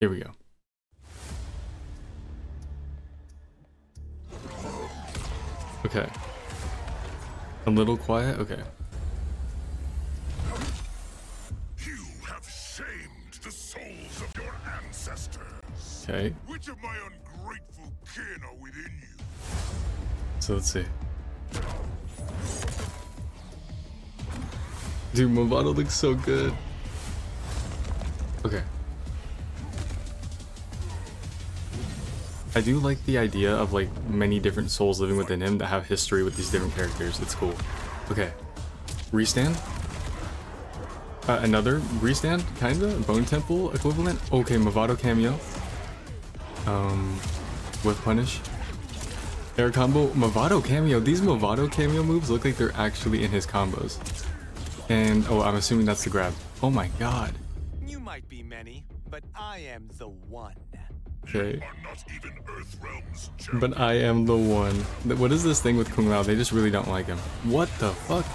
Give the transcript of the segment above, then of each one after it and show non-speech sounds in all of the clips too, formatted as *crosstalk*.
Here we go. Okay. A little quiet? Okay. You have shamed the souls of your ancestors. Okay. Which of my ungrateful kin are within you? So let's see. Dude, my Mavado looks so good. Okay. I do like the idea of like many different souls living within him that have history with these different characters. It's cool. Okay. Restand? Uh, another restand, kinda? Bone Temple equivalent? Okay, Mavado cameo. Um, with Punish. Air combo, Mavado cameo. These Mavado cameo moves look like they're actually in his combos. And, oh, I'm assuming that's the grab. Oh my god. You might be many, but I am the one. Okay. Are not even Earthrealm's But I am the one. What is this thing with Kung Lao? They just really don't like him. What the fuck?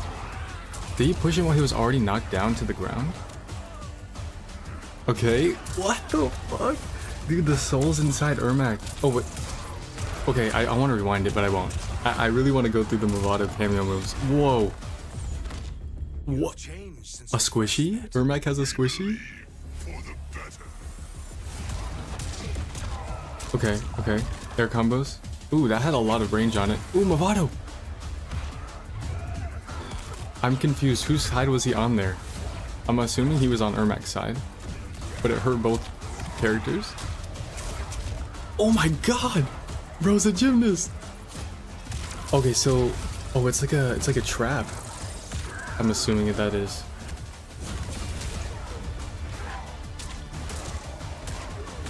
Did he push him while he was already knocked down to the ground? Okay. What the fuck? Dude, the soul's inside Ermac. Oh, wait. Okay, I, I want to rewind it, but I won't. I, I really want to go through the Mavado cameo moves. Whoa. What? Changed A squishy? Ermac has a squishy? Okay, okay. Air combos. Ooh, that had a lot of range on it. Ooh, Mavado! I'm confused. Whose side was he on there? I'm assuming he was on Ermac's side. But it hurt both characters. Oh my god! Bro's a gymnast! Okay, so... Oh, it's like a it's like a trap. I'm assuming that that is.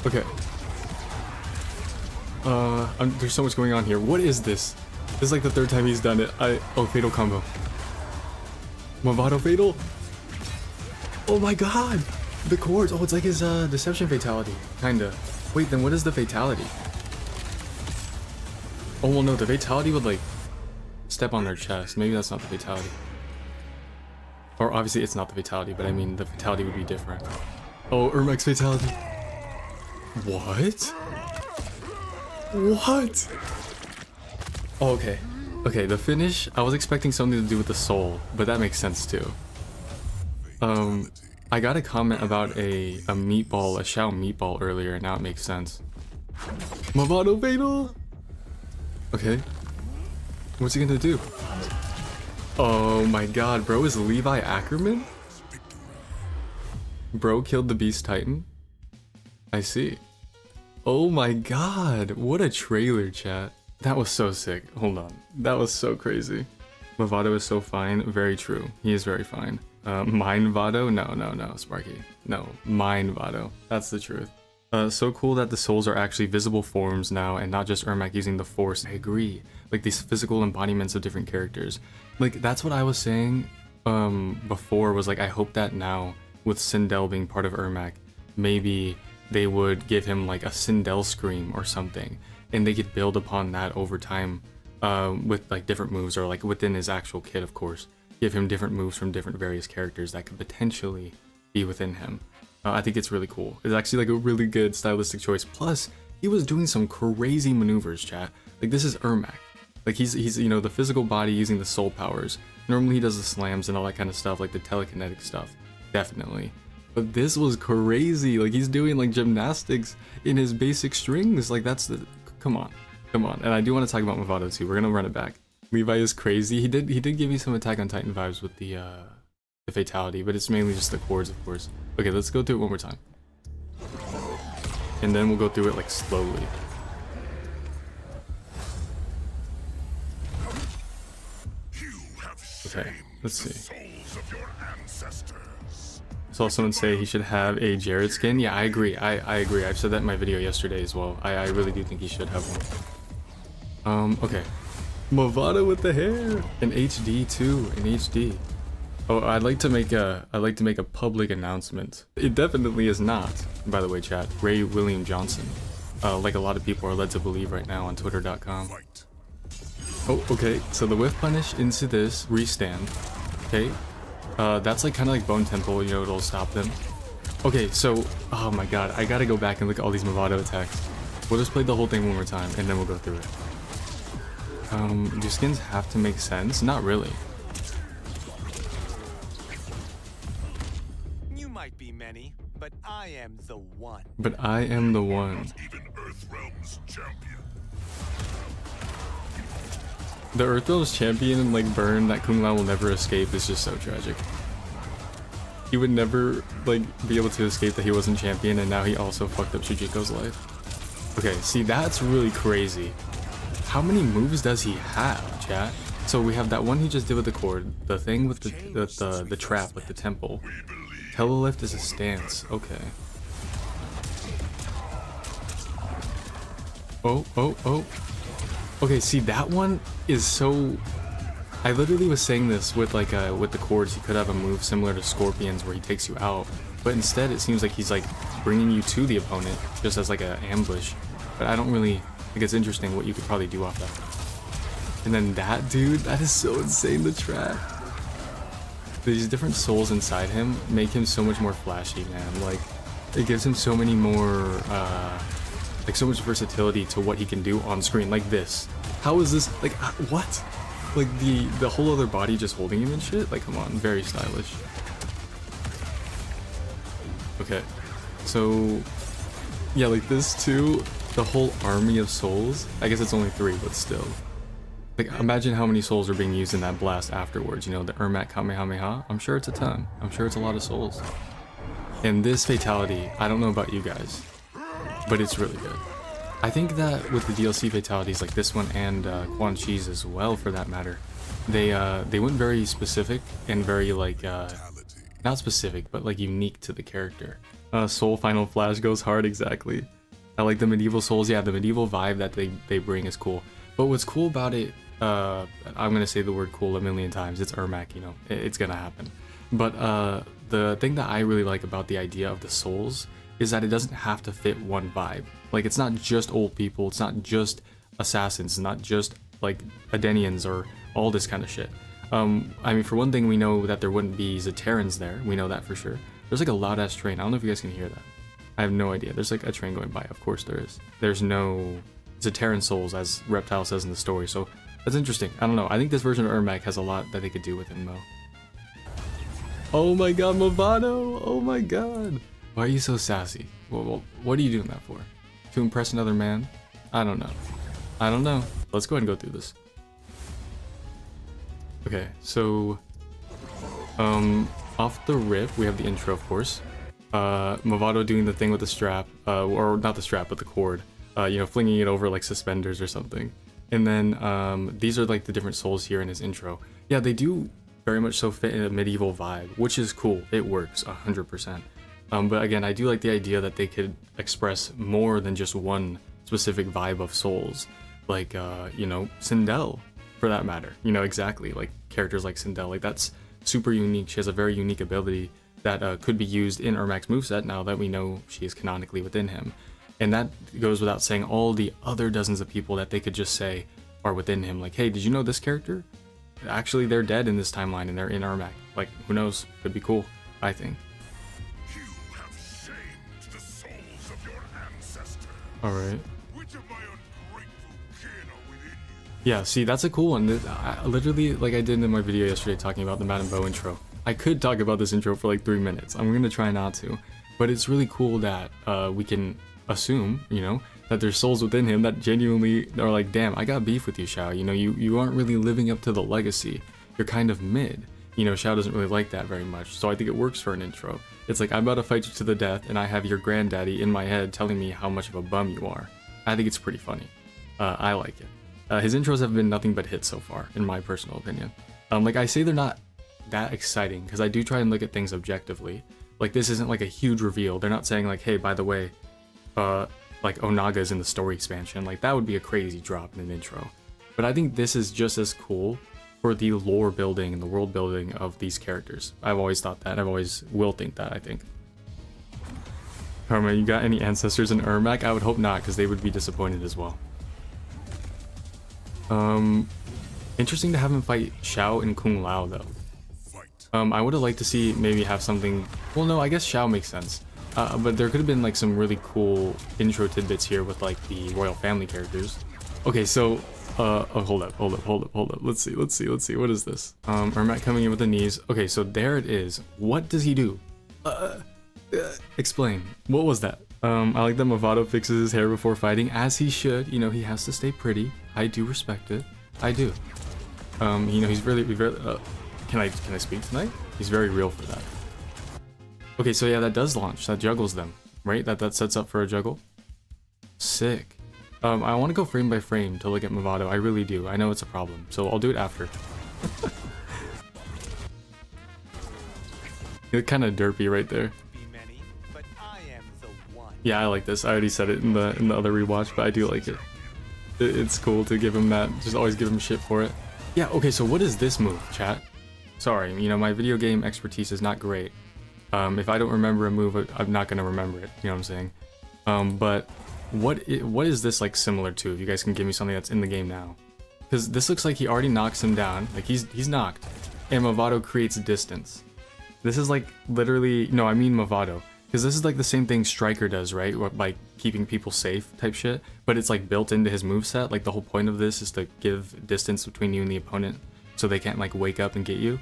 Okay. Uh, um, there's so much going on here. What is this? This is like the third time he's done it. I oh fatal combo. Mavado fatal. Oh my god, the chords. Oh, it's like his uh deception fatality, kinda. Wait, then what is the fatality? Oh well, no, the fatality would like step on their chest. Maybe that's not the fatality. Or obviously it's not the fatality, but I mean the fatality would be different. Oh, Ermac's fatality. What? What? Oh, okay. Okay, the finish, I was expecting something to do with the soul, but that makes sense too. Um, I got a comment about a, a meatball, a Shao meatball earlier, and now it makes sense. Mavado Fatal! Okay. What's he gonna do? Oh my god, bro is Levi Ackerman? Bro killed the Beast Titan? I see. Oh my god, what a trailer, chat. That was so sick. Hold on. That was so crazy. Mavado is so fine. Very true. He is very fine. Uh, mine Vado? No, no, no, Sparky. No, mine Vado. That's the truth. Uh, so cool that the souls are actually visible forms now and not just Ermac using the force. I agree. Like these physical embodiments of different characters. Like that's what I was saying um, before was like I hope that now with Sindel being part of Ermac, maybe they would give him like a Sindel scream or something and they could build upon that over time um, with like different moves or like within his actual kit of course give him different moves from different various characters that could potentially be within him. Uh, i think it's really cool. It's actually like a really good stylistic choice. Plus he was doing some crazy maneuvers chat. Like this is ermac. Like he's he's you know the physical body using the soul powers. Normally he does the slams and all that kind of stuff like the telekinetic stuff. Definitely but this was crazy. Like he's doing like gymnastics in his basic strings. Like that's the come on come on. And i do want to talk about Mavado too. We're gonna run it back. Levi is crazy. He did he did give me some attack on titan vibes with the uh the fatality but it's mainly just the chords of course. Okay let's go through it one more time. And then we'll go through it like slowly. Okay, let's see. Saw someone say he should have a Jared skin. Yeah, I agree. I, I agree. I've said that in my video yesterday as well. I, I really do think he should have one. Um, okay. Mavado with the hair in HD too, in HD. Oh, I'd like to make a I'd like to make a public announcement. It definitely is not, by the way, chat. Ray William Johnson, uh, like a lot of people are led to believe right now on Twitter.com. Fight. Oh, okay. So the whiff punish into this restand. Okay. Uh, that's like kind of like Bone Temple, you know, it'll stop them. Okay, so, oh my god, I gotta go back and look at all these Mavado attacks. We'll just play the whole thing one more time, and then we'll go through it. Um, do skins have to make sense? Not really. You might be many, but I am the one. But I am the one. The Earthrealm's champion like burn that Kung Lao will never escape is just so tragic. He would never like be able to escape that he wasn't champion and now he also fucked up Shujinko's life. Okay, see that's really crazy. How many moves does he have, chat? So we have that one he just did with the cord, the thing with the the, the, the trap with the temple. Telelift is a stance, okay. Oh, oh, oh. Okay, see that one is so I literally was saying this with like uh, with the chords. He could have a move similar to Scorpions where he takes you out, but instead it seems like he's like bringing you to the opponent just as like an ambush. But I don't really think it's interesting what you could probably do off that. And then that dude, that is so insane. The trap. These different souls inside him make him so much more flashy, man. Like it gives him so many more, uh, like so much versatility to what he can do on screen. Like this. How is this? Like uh, what? like the the whole other body just holding him and shit like come on very stylish okay so yeah like this too the whole army of souls i guess it's only three but still like imagine how many souls are being used in that blast afterwards you know the ermac kamehameha i'm sure it's a ton i'm sure it's a lot of souls and this fatality i don't know about you guys but it's really good I think that with the DLC fatalities like this one and uh, Quan Chi's as well, for that matter, they uh, they went very specific and very like uh, not specific, but like unique to the character. Uh, Soul Final Flash goes hard, exactly. I like the medieval souls. Yeah, the medieval vibe that they they bring is cool. But what's cool about it, uh, I'm gonna say the word cool a million times. It's Ermac, you know, it, it's gonna happen. But uh, the thing that I really like about the idea of the souls is that it doesn't have to fit one vibe. Like it's not just old people, it's not just assassins, it's not just like Edenians or all this kind of shit. Um, I mean, for one thing, we know that there wouldn't be Zaterrans there. We know that for sure. There's like a loud ass train. I don't know if you guys can hear that. I have no idea. There's like a train going by. Of course there is. There's no Zaterran souls, as Reptile says in the story. So that's interesting. I don't know. I think this version of Ermac has a lot that they could do with him, though. Oh my god, Mavado! Oh my god! Why are you so sassy? Well, well, what are you doing that for? To impress another man? I don't know. I don't know. Let's go ahead and go through this. Okay, so um, off the rip, we have the intro, of course. Uh, Mavado doing the thing with the strap, uh, or not the strap, but the cord. Uh, you know, flinging it over like suspenders or something. And then um, these are like the different souls here in his intro. Yeah, they do very much so fit in a medieval vibe, which is cool. It works 100%. Um, but again, I do like the idea that they could express more than just one specific vibe of souls. Like, uh, you know, Sindel, for that matter. You know, exactly. Like, characters like Sindel. Like, that's super unique. She has a very unique ability that uh, could be used in Ermac's moveset now that we know she is canonically within him. And that goes without saying all the other dozens of people that they could just say are within him. Like, hey, did you know this character? Actually, they're dead in this timeline and they're in Ermac. Like, who knows? Could be cool, I think. You? Yeah, see, that's a cool one. I, literally, like I did in my video yesterday talking about the Madame Bo intro. I could talk about this intro for like three minutes. I'm gonna try not to. But it's really cool that uh, we can assume, you know, that there's souls within him that genuinely are like, damn, I got beef with you, Shao. You know, you, you aren't really living up to the legacy. You're kind of mid. You know, Shao doesn't really like that very much. So I think it works for an intro. It's like, I'm about to fight you to the death, and I have your granddaddy in my head telling me how much of a bum you are. I think it's pretty funny. Uh, I like it. Uh, his intros have been nothing but hits so far, in my personal opinion. Um, like I say, they're not that exciting because I do try and look at things objectively. Like this isn't like a huge reveal. They're not saying like, hey, by the way, uh, like Onaga's in the story expansion. Like that would be a crazy drop in an intro. But I think this is just as cool for the lore building and the world building of these characters. I've always thought that. I've always will think that. I think. Karma, you got any ancestors in Ermac? I would hope not, because they would be disappointed as well. Um, interesting to have him fight Shao and Kung Lao though. Um, I would have liked to see maybe have something. Well, no, I guess Shao makes sense. Uh, but there could have been like some really cool intro tidbits here with like the royal family characters. Okay, so uh, oh, hold up, hold up, hold up, hold up. Let's see, let's see, let's see. What is this? Um, Ermac coming in with the knees. Okay, so there it is. What does he do? Uh, uh, explain. What was that? Um, I like that Mavado fixes his hair before fighting, as he should. You know, he has to stay pretty. I do respect it. I do. Um, you know, he's really, very. Uh, can I can I speak tonight? He's very real for that. Okay, so yeah, that does launch. That juggles them, right? That that sets up for a juggle. Sick. Um, I want to go frame by frame to look at Mavado. I really do. I know it's a problem, so I'll do it after. *laughs* you look kind of derpy right there. Yeah, I like this. I already said it in the in the other rewatch, but I do like it. it. It's cool to give him that. Just always give him shit for it. Yeah. Okay. So what is this move, chat? Sorry, you know my video game expertise is not great. Um, if I don't remember a move, I'm not gonna remember it. You know what I'm saying? Um, but what I, what is this like similar to? If you guys can give me something that's in the game now, because this looks like he already knocks him down. Like he's he's knocked, and Mavado creates distance. This is like literally no, I mean Mavado, because this is like the same thing Striker does, right? By keeping people safe type shit. But it's like built into his move set. Like the whole point of this is to give distance between you and the opponent, so they can't like wake up and get you.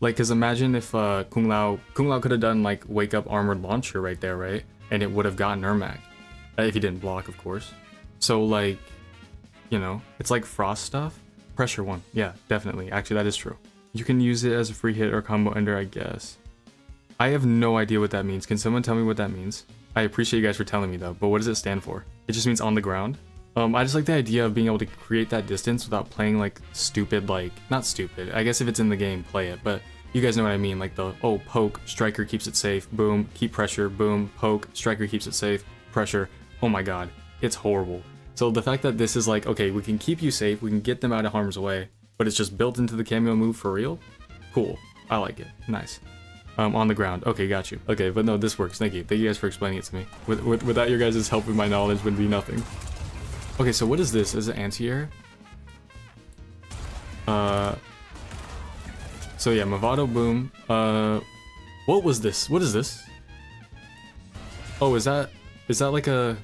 Like, cause imagine if uh, Kung Lao Kung Lao could have done like wake up armored launcher right there, right? And it would have gotten Ermac. Uh, if he didn't block, of course. So like, you know, it's like frost stuff. Pressure one, yeah, definitely. Actually, that is true. You can use it as a free hit or combo ender, I guess. I have no idea what that means. Can someone tell me what that means? I appreciate you guys for telling me though, but what does it stand for? It just means on the ground. Um, I just like the idea of being able to create that distance without playing like stupid, like, not stupid. I guess if it's in the game, play it, but you guys know what I mean. Like the, oh, poke, striker keeps it safe, boom, keep pressure, boom, poke, striker keeps it safe, pressure, oh my god, it's horrible. So the fact that this is like, okay, we can keep you safe, we can get them out of harm's way, but it's just built into the cameo move for real? Cool. I like it. Nice. Um, on the ground. Okay, got you. Okay, but no, this works. Thank you. Thank you guys for explaining it to me. With, with, without your guys' help my knowledge would be nothing. Okay, so what is this? Is it anti-air? Uh... So yeah, Mavado Boom. Uh... What was this? What is this? Oh, is that... Is that like a...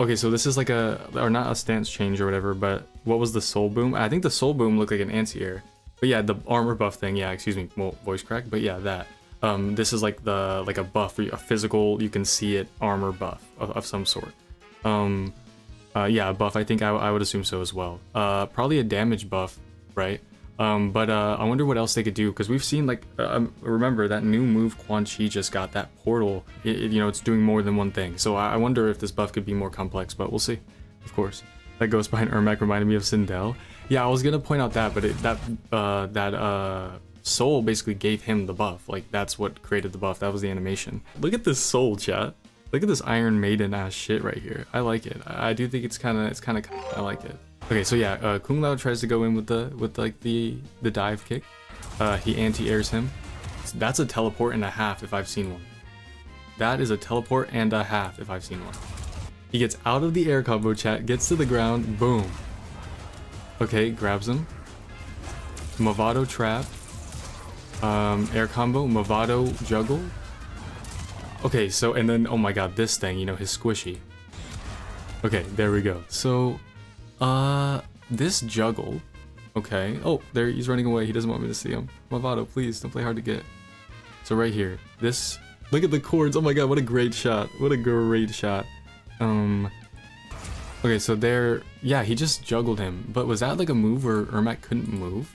Okay, so this is like a... Or not a stance change or whatever, but... What was the Soul Boom? I think the Soul Boom looked like an anti-air. But yeah, the armor buff thing, yeah, excuse me, well, voice crack, but yeah, that. Um, this is like the like a buff, a physical, you can see it armor buff of, of some sort. Um, uh, yeah, buff. I think I, I would assume so as well. Uh, probably a damage buff, right? Um, but uh, I wonder what else they could do because we've seen like uh, um, remember that new move Quan Chi just got that portal. It, it, you know, it's doing more than one thing. So I, I wonder if this buff could be more complex, but we'll see. Of course, that ghost *laughs* behind Ermac reminded me of Sindel. Yeah, I was gonna point out that, but it, that uh, that uh, soul basically gave him the buff. Like that's what created the buff. That was the animation. Look at this soul, chat. Look at this Iron Maiden ass shit right here. I like it. I, I do think it's kind of it's kind of I like it. Okay, so yeah, uh, Kung Lao tries to go in with the with like the the dive kick. Uh, he anti-airs him. That's a teleport and a half if I've seen one. That is a teleport and a half if I've seen one. He gets out of the air combo chat, gets to the ground, boom. Okay, grabs him. Mavado trap. Um, air combo, Mavado juggle. Okay, so, and then, oh my god, this thing, you know, his squishy. Okay, there we go. So, uh, this juggle, okay. Oh, there, he's running away. He doesn't want me to see him. Mavado, please, don't play hard to get. So right here, this, look at the chords. Oh my god, what a great shot. What a great shot. Um, okay, so there, yeah, he just juggled him. But was that like a move where Ermac couldn't move?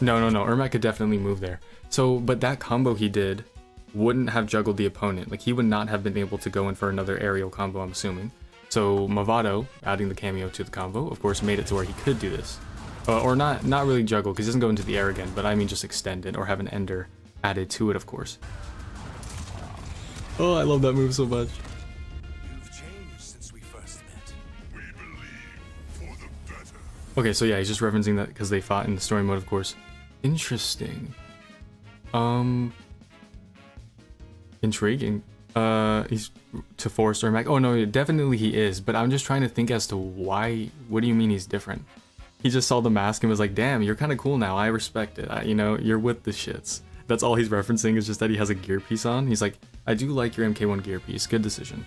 No, no, no. Ermac could definitely move there. So, but that combo he did wouldn't have juggled the opponent. Like, he would not have been able to go in for another aerial combo, I'm assuming. So, Mavado, adding the cameo to the combo, of course, made it to where he could do this. Uh, or not not really juggle, because he doesn't go into the air again, but I mean just extend it, or have an ender added to it, of course. Oh, I love that move so much. You've changed since we first met. We believe for the better. Okay, so yeah, he's just referencing that because they fought in the story mode, of course. Interesting. Um, intriguing. Uh, he's to Forrester Mac. Oh no, definitely he is. But I'm just trying to think as to why. What do you mean he's different? He just saw the mask and was like, "Damn, you're kind of cool now. I respect it. I, you know, you're with the shits." That's all he's referencing is just that he has a gear piece on. He's like, "I do like your MK1 gear piece. Good decision."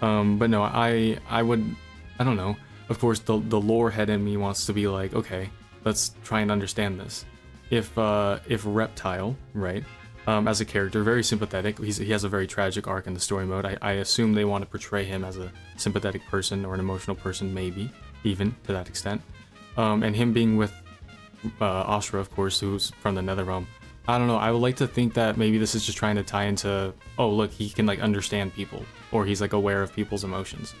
Um, but no, I I would I don't know. Of course, the the lore head in me wants to be like, okay, let's try and understand this. If uh, if Reptile, right, um, as a character, very sympathetic. He's, he has a very tragic arc in the story mode. I, I assume they want to portray him as a sympathetic person or an emotional person, maybe even to that extent. Um, and him being with uh, Ashrah, of course, who's from the Netherrealm. I don't know. I would like to think that maybe this is just trying to tie into, oh look, he can like understand people, or he's like aware of people's emotions.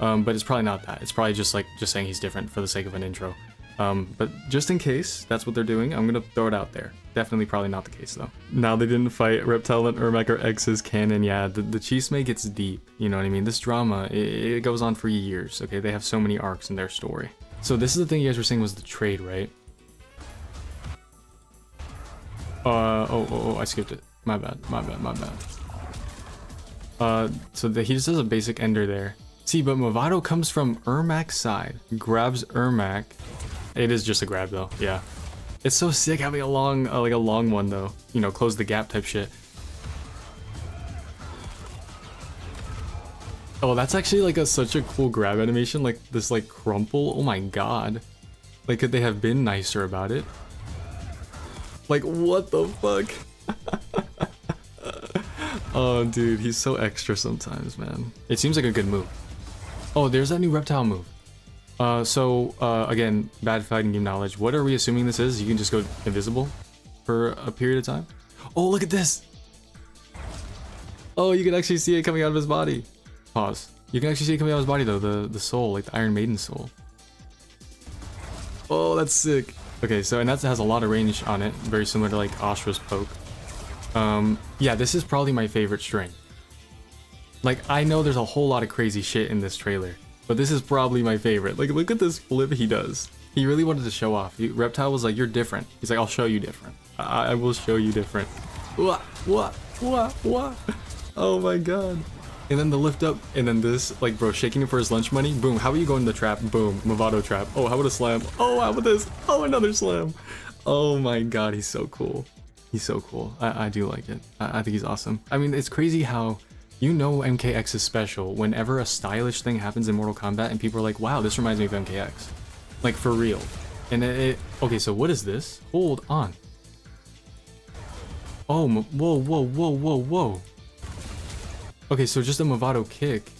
Um, but it's probably not that. It's probably just like just saying he's different for the sake of an intro. Um, but just in case that's what they're doing, I'm gonna throw it out there. Definitely probably not the case though. Now they didn't fight Reptile and Ermac or X's canon. Yeah, the, the Chisme gets deep. You know what I mean? This drama, it, it goes on for years. Okay, they have so many arcs in their story. So this is the thing you guys were saying was the trade, right? Uh, oh, oh, oh, I skipped it. My bad, my bad, my bad. Uh, so the, he just has a basic ender there. See, but Mavado comes from Ermac's side, grabs Ermac. It is just a grab though, yeah. It's so sick having a long, uh, like a long one though. You know, close the gap type shit. Oh, that's actually like a such a cool grab animation, like this like crumple. Oh my god. Like could they have been nicer about it? Like what the fuck? *laughs* oh dude, he's so extra sometimes, man. It seems like a good move. Oh, there's that new reptile move. Uh, so, uh, again, bad fighting game knowledge. What are we assuming this is? You can just go invisible for a period of time? Oh, look at this! Oh, you can actually see it coming out of his body. Pause. You can actually see it coming out of his body though, the, the soul, like the Iron Maiden soul. Oh, that's sick. Okay, so, and that has a lot of range on it, very similar to like Ashrah's poke. Um, yeah, this is probably my favorite string. Like, I know there's a whole lot of crazy shit in this trailer, but this is probably my favorite. Like, look at this flip he does. He really wanted to show off. He, Reptile was like, you're different. He's like, I'll show you different. I, I will show you different. What? What? What? What? Oh my god. And then the lift up, and then this, like, bro, shaking him for his lunch money. Boom. How about you go in the trap? Boom. Mavado trap. Oh, how about a slam? Oh, how about this? Oh, another slam. Oh my god, he's so cool. He's so cool. I, I do like it. I, I think he's awesome. I mean, it's crazy how you know MKX is special whenever a stylish thing happens in Mortal Kombat and people are like, wow, this reminds me of MKX. Like, for real. And it, it okay, so what is this? Hold on. Oh, whoa, whoa, whoa, whoa, whoa. Okay, so just a Mavado kick.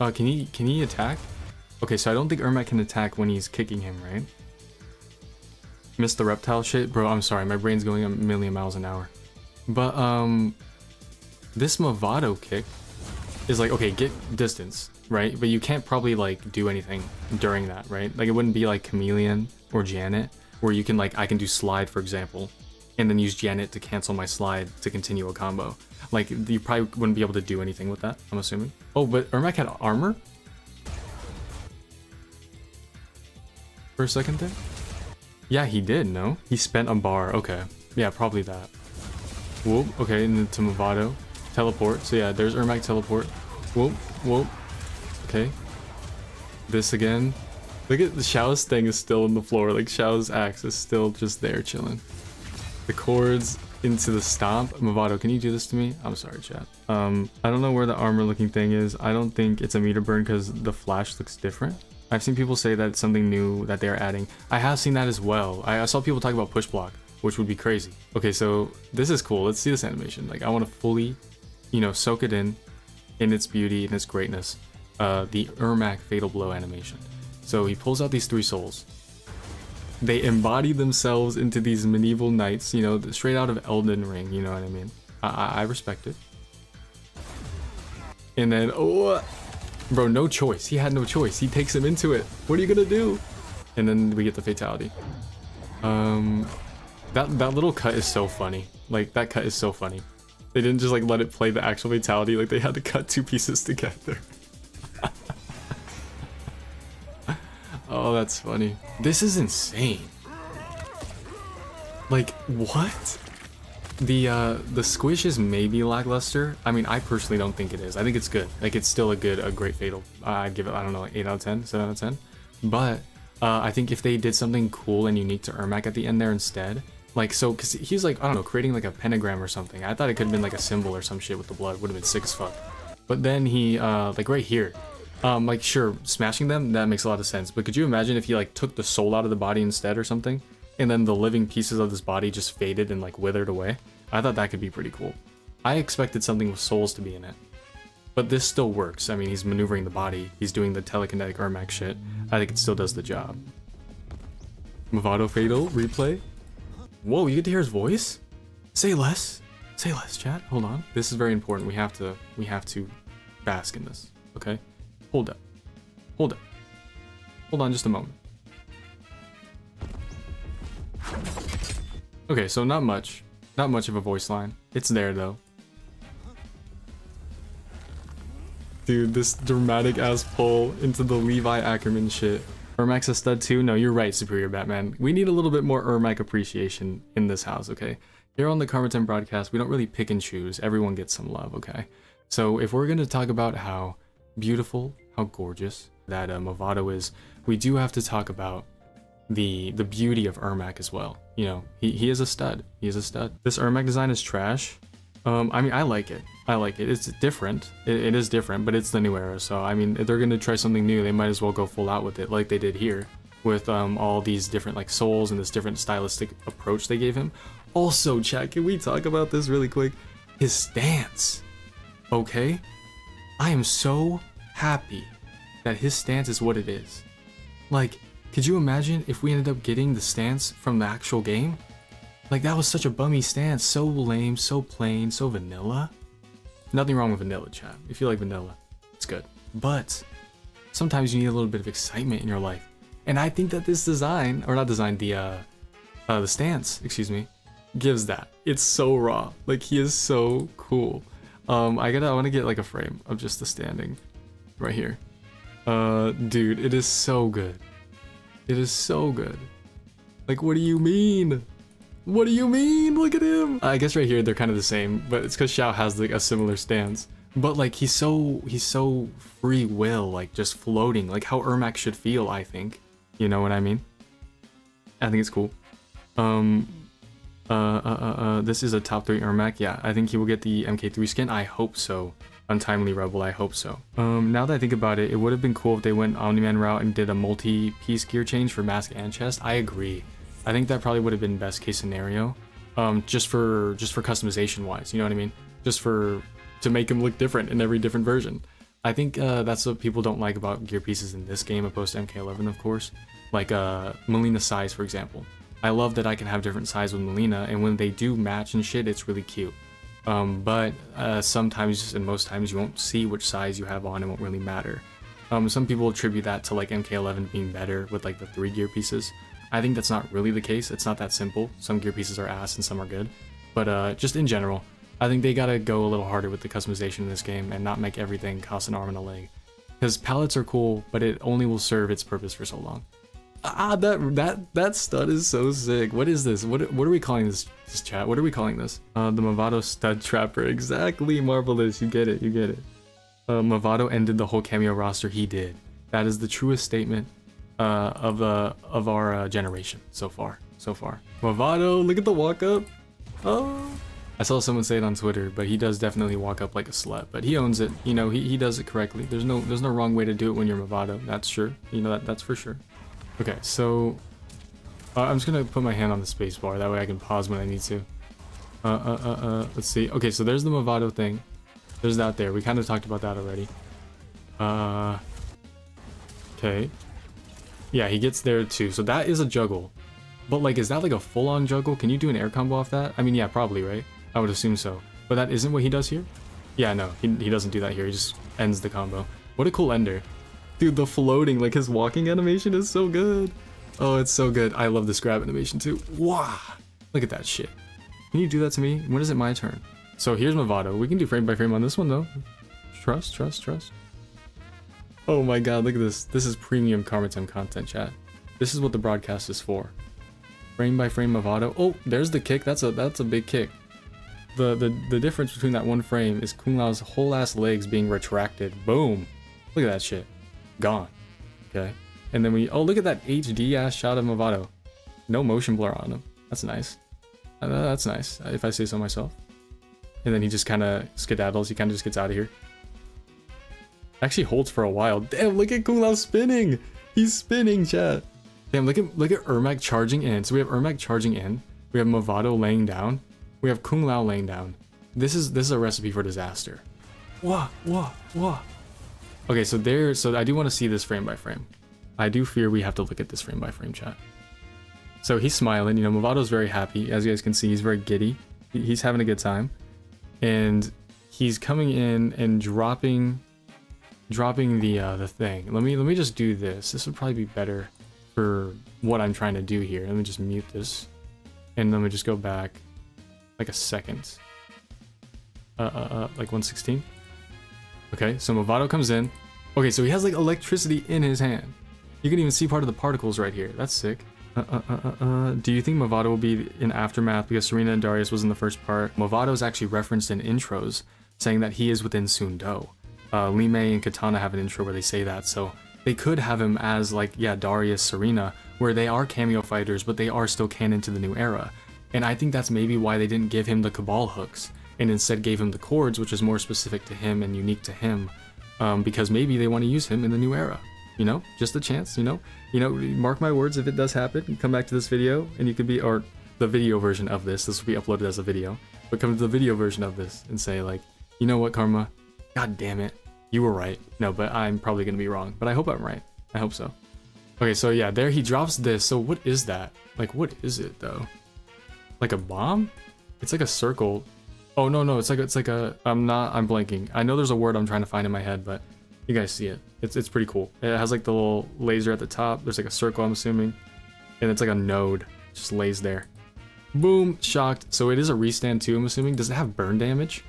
Uh, can he, can he attack? Okay, so I don't think Ermac can attack when he's kicking him, right? Missed the reptile shit? Bro, I'm sorry, my brain's going a million miles an hour. But, um, this Mavado kick is like, okay, get distance, right? But you can't probably like do anything during that, right? Like it wouldn't be like Chameleon or Janet, where you can like, I can do slide, for example, and then use Janet to cancel my slide to continue a combo. Like you probably wouldn't be able to do anything with that, I'm assuming. Oh, but Ermac had armor? For a second there? Yeah, he did, no? He spent a bar, okay. Yeah, probably that. Whoop, okay, and then to Mavado. Teleport. So yeah, there's Ermac teleport. Whoop, whoop. Okay. This again. Look at the Shao's thing is still on the floor. Like Shao's axe is still just there chilling. The cords into the stomp. Mavado, can you do this to me? I'm sorry, chat. Um, I don't know where the armor looking thing is. I don't think it's a meter burn because the flash looks different. I've seen people say that it's something new that they're adding. I have seen that as well. I, I saw people talk about push block, which would be crazy. Okay, so this is cool. Let's see this animation. Like I want to fully you know, soak it in, in its beauty and its greatness. Uh, the Ermac Fatal Blow animation. So he pulls out these three souls. They embody themselves into these medieval knights, you know, straight out of Elden Ring, you know what I mean? I, I respect it. And then, oh, bro, no choice. He had no choice. He takes him into it. What are you gonna do? And then we get the fatality. Um, that that little cut is so funny. Like that cut is so funny. They didn't just like let it play the actual fatality, like they had to cut two pieces together. *laughs* oh, that's funny. This is insane. Like, what? The uh, the squish is maybe lackluster. I mean, I personally don't think it is. I think it's good. Like, it's still a good, a great fatal. I'd give it, I don't know, like 8 out of 10, 7 out of 10. But Uh, I think if they did something cool and unique to Ermac at the end there instead, like so, cause he's like I don't know, creating like a pentagram or something. I thought it could have been like a symbol or some shit with the blood. Would have been sick as fuck. But then he, uh, like right here, um, like sure, smashing them that makes a lot of sense. But could you imagine if he like took the soul out of the body instead or something, and then the living pieces of this body just faded and like withered away? I thought that could be pretty cool. I expected something with souls to be in it. But this still works. I mean, he's maneuvering the body. He's doing the telekinetic Ermac shit. I think it still does the job. Mavado Fatal replay. Whoa, you get to hear his voice? Say less. Say less, chat. Hold on. This is very important. We have to we have to bask in this. Okay? Hold up. Hold up. Hold on just a moment. Okay, so not much. Not much of a voice line. It's there though. Dude, this dramatic ass pull into the Levi Ackerman shit. Ermac's a stud too? No, you're right, Superior Batman. We need a little bit more Ermac appreciation in this house, okay? Here on the Karmatem broadcast, we don't really pick and choose. Everyone gets some love, okay? So if we're gonna talk about how beautiful, how gorgeous that uh, Mavado is, we do have to talk about the the beauty of Ermac as well. You know, he, he is a stud. He is a stud. This Ermac design is trash. Um, I mean, I like it. I like it. It's different. It, it is different, but it's the new era. So, I mean, if they're going to try something new, they might as well go full out with it like they did here with um, all these different like souls and this different stylistic approach they gave him. Also, chat, can we talk about this really quick? His stance. Okay? I am so happy that his stance is what it is. Like, could you imagine if we ended up getting the stance from the actual game? Like, that was such a bummy stance. So lame, so plain, so vanilla. Nothing wrong with vanilla, chat. If you like vanilla, it's good. But sometimes you need a little bit of excitement in your life. And I think that this design, or not design, the, uh, uh, the stance, excuse me, gives that. It's so raw. Like, he is so cool. Um, I gotta, I wanna get like a frame of just the standing right here. Uh, dude, it is so good. It is so good. Like, what do you mean? What do you mean? Look at him. I guess right here they're kind of the same, but it's because Shao has like a similar stance. But like he's so he's so free will, like just floating, like how Ermac should feel. I think. You know what I mean? I think it's cool. Um, uh, uh, uh, uh, this is a top three Ermac. Yeah, I think he will get the MK3 skin. I hope so. Untimely Rebel, I hope so. Um, now that I think about it, it would have been cool if they went Omni-Man route and did a multi-piece gear change for mask and chest. I agree. I think that probably would have been best case scenario. Um, just for just for customization wise, you know what I mean? Just for to make him look different in every different version. I think uh, that's what people don't like about gear pieces in this game, opposed to MK11, of course. Like uh, Mileena size, for example. I love that I can have different size with Mileena, and when they do match and shit, it's really cute. Um, but uh, sometimes and most times you won't see which size you have on, it won't really matter. Um, some people attribute that to like MK11 being better with like the three gear pieces. I think that's not really the case. It's not that simple. Some gear pieces are ass and some are good. But uh, just in general, I think they gotta go a little harder with the customization in this game and not make everything cost an arm and a leg. Because palettes are cool, but it only will serve its purpose for so long. Ah, that that that stud is so sick. What is this? What what are we calling this this chat? What are we calling this? Uh, the Mavado stud trapper. Exactly, marvelous. You get it. You get it. Uh, Mavado ended the whole cameo roster. He did. That is the truest statement uh, of uh, of our uh, generation so far. So far. Mavado, look at the walk up. Oh. I saw someone say it on Twitter, but he does definitely walk up like a slut. But he owns it. You know, he, he does it correctly. There's no there's no wrong way to do it when you're Mavado. That's sure. You know that that's for sure. Okay, so uh, I'm just gonna put my hand on the spacebar. That way I can pause when I need to. Uh, uh, uh, uh, let's see. Okay, so there's the Mavado thing. There's that there. We kind of talked about that already. Uh, okay. Yeah, he gets there too. So that is a juggle. But like, is that like a full-on juggle? Can you do an air combo off that? I mean, yeah, probably, right? I would assume so. But that isn't what he does here? Yeah, no, he, he doesn't do that here. He just ends the combo. What a cool ender. Dude, the floating, like his walking animation is so good. Oh, it's so good. I love this grab animation too. Wow. Look at that shit. Can you do that to me? When is it my turn? So here's Mavado. We can do frame by frame on this one though. Trust, trust, trust. Oh my god, look at this. This is premium Karmatem content, chat. This is what the broadcast is for. Frame by frame Mavado. Oh, there's the kick. That's a that's a big kick. The the the difference between that one frame is Kung Lao's whole ass legs being retracted. Boom. Look at that shit. Gone. Okay. And then we, oh, look at that HD ass shot of Mavado. No motion blur on him. That's nice. Uh, that's nice, if I say so myself. And then he just kind of skedaddles. He kind of just gets out of here. Actually holds for a while. Damn, look at Kung Lao spinning. He's spinning, chat. Damn, look at look at Ermac charging in. So we have Ermac charging in. We have Mavado laying down. We have Kung Lao laying down. This is this is a recipe for disaster. Wah, wah, wah. Okay, so there, so I do want to see this frame by frame. I do fear we have to look at this frame by frame chat. So he's smiling, you know, Mavado's very happy. As you guys can see, he's very giddy. He's having a good time. And he's coming in and dropping dropping the uh, the thing. Let me let me just do this. This would probably be better for what I'm trying to do here. Let me just mute this. And let me just go back like a second. Uh, uh, uh like 116. Okay, so Mavado comes in. Okay, so he has like electricity in his hand. You can even see part of the particles right here. That's sick. Uh, uh, uh, uh, uh. Do you think Mavado will be in Aftermath because Sareena and Darrius was in the first part? Mavado is actually referenced in intros, saying that he is within Sundo. Uh, Li Mei and Katana have an intro where they say that, so they could have him as like, yeah, Darrius, Sareena, where they are cameo fighters, but they are still canon to the new era. And I think that's maybe why they didn't give him the Kabal hooks, and instead gave him the cords which is more specific to him and unique to him, um, because maybe they want to use him in the new era. You know, just a chance, you know? You know, mark my words, if it does happen, come back to this video, and you could be, or the video version of this, this will be uploaded as a video, but come to the video version of this and say like, you know what, Karma? God damn it. You were right. No, but I'm probably going to be wrong. But I hope I'm right. I hope so. Okay, so yeah, there he drops this. So what is that? Like, what is it, though? Like a bomb? It's like a circle. Oh, no, no, it's like, it's like a, I'm not, I'm blanking. I know there's a word I'm trying to find in my head, but you guys see it. It's, it's pretty cool. It has like the little laser at the top. There's like a circle, I'm assuming. And it's like a node. just lays there. Boom, shocked. So it is a restand too, I'm assuming. Does it have burn damage?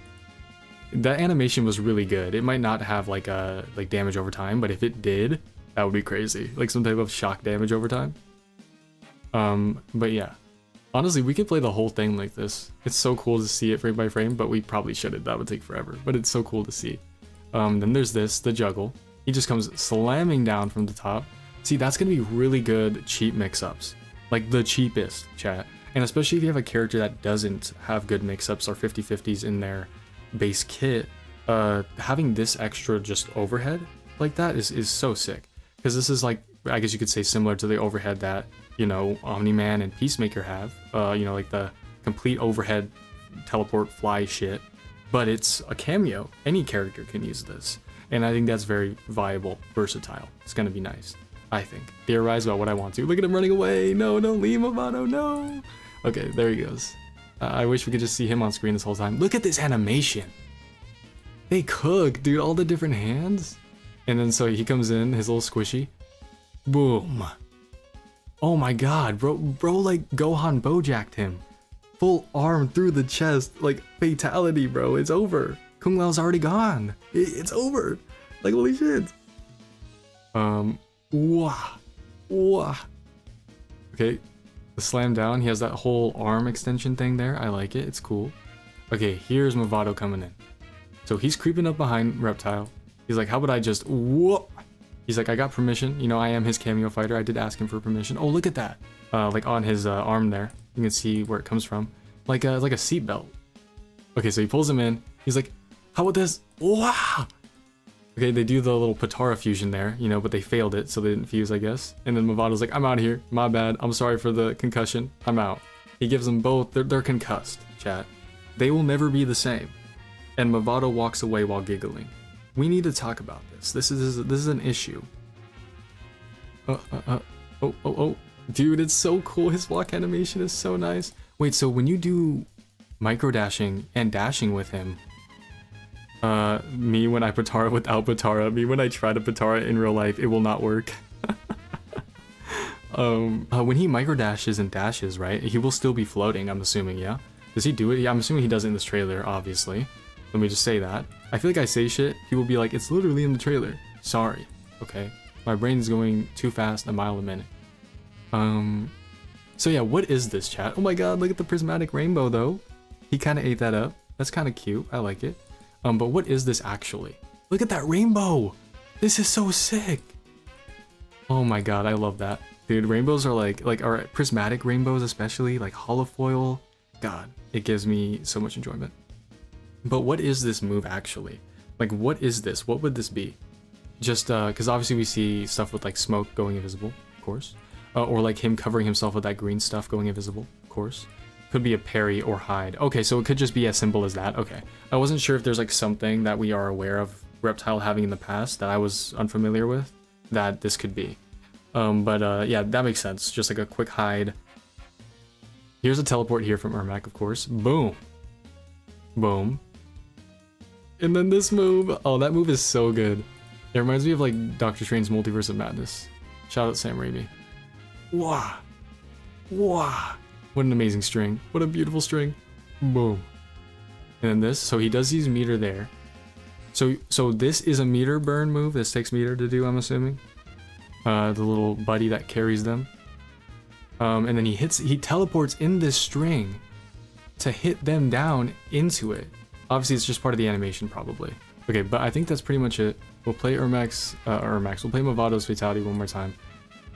That animation was really good. It might not have like a like damage over time, but if it did, that would be crazy. Like some type of shock damage over time. Um, but yeah. Honestly, we could play the whole thing like this. It's so cool to see it frame by frame, but we probably shouldn't. That would take forever. But it's so cool to see. Um, then there's this, the juggle. He just comes slamming down from the top. See, that's going to be really good cheap mix-ups. Like the cheapest, chat. And especially if you have a character that doesn't have good mix-ups or 50-50s in their base kit, uh, having this extra just overhead like that is, is so sick. Because this is like, I guess you could say similar to the overhead that, you know, Omni-Man and Peacemaker have. Uh, you know, like the complete overhead teleport fly shit. But it's a cameo. Any character can use this. And I think that's very viable, versatile. It's gonna be nice. I think. Theorize about what I want to. Look at him running away. No, don't leave Mavado, no. Okay, there he goes. I wish we could just see him on screen this whole time. Look at this animation. They cook, dude. All the different hands. And then so he comes in, his little squishy. Boom. Oh my god, bro, bro like Gohan bojacked him. Full arm through the chest, like fatality, bro. It's over. Kung Lao's already gone. It's over. Like holy shit. Um, wah, wah. Okay, the slam down, he has that whole arm extension thing there. I like it, it's cool. Okay, here's Mavado coming in. So he's creeping up behind Reptile. He's like, how about I just whoop? He's like, I got permission. You know, I am his cameo fighter. I did ask him for permission. Oh, look at that. Uh, like on his uh, arm there. You can see where it comes from. Like a, like a seatbelt. Okay, so he pulls him in. He's like, how about this? Wow! Okay, they do the little Potara fusion there, you know, but they failed it, so they didn't fuse, I guess. And then Mavado's like, I'm out of here. My bad. I'm sorry for the concussion. I'm out. He gives them both. They're, they're concussed, chat. They will never be the same. And Mavado walks away while giggling. We need to talk about this. This is this is an issue. Uh, uh, uh. Oh, oh, oh. Dude, it's so cool. His walk animation is so nice. Wait, so when you do micro dashing and dashing with him, uh, me when I Potara without Potara. me when I try to Potara in real life, it will not work. *laughs* um, uh, when he micro dashes and dashes, right, he will still be floating, I'm assuming, yeah? Does he do it? Yeah, I'm assuming he does it in this trailer, obviously. Let me just say that. I feel like I say shit, he will be like, it's literally in the trailer. Sorry, okay? My brain's going too fast, a mile a minute. Um, so yeah, what is this chat? Oh my god, look at the prismatic rainbow though. He kind of ate that up. That's kind of cute. I like it. Um, but what is this actually? Look at that rainbow! This is so sick! Oh my god, I love that. Dude, rainbows are like, like, our prismatic rainbows especially, like holofoil. God, it gives me so much enjoyment. But what is this move actually? Like, what is this? What would this be? Just, uh, because obviously we see stuff with like smoke going invisible, of course. Uh, or like him covering himself with that green stuff going invisible, of course. Could be a parry or hide. Okay, so it could just be as simple as that. Okay. I wasn't sure if there's like something that we are aware of Reptile having in the past that I was unfamiliar with that this could be. Um, but uh, yeah, that makes sense. Just like a quick hide. Here's a teleport here from Ermac, of course. Boom. Boom. And then this move. Oh, that move is so good. It reminds me of like Doctor Strange's Multiverse of Madness. Shout out Sam Raimi. Wow. Wow. What an amazing string. What a beautiful string. Boom. And then this. So he does use meter there. So so this is a meter burn move. This takes meter to do, I'm assuming. Uh, the little buddy that carries them. Um, and then he hits, he teleports in this string to hit them down into it. Obviously, it's just part of the animation, probably. Okay, but I think that's pretty much it. We'll play Ermac's, uh, Ermac's, we'll play Mavado's Fatality one more time.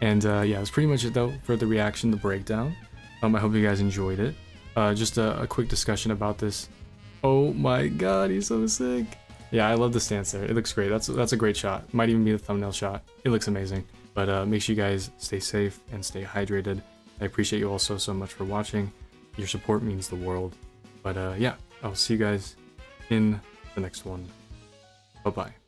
And uh, yeah, that's pretty much it though for the reaction, the breakdown. Um, I hope you guys enjoyed it. Uh, just a, a quick discussion about this. Oh my god, he's so sick. Yeah, I love the stance there. It looks great. That's that's a great shot. Might even be the thumbnail shot. It looks amazing. But uh, make sure you guys stay safe and stay hydrated. I appreciate you all so, so much for watching. Your support means the world. But uh, yeah, I'll see you guys in the next one. Bye-bye.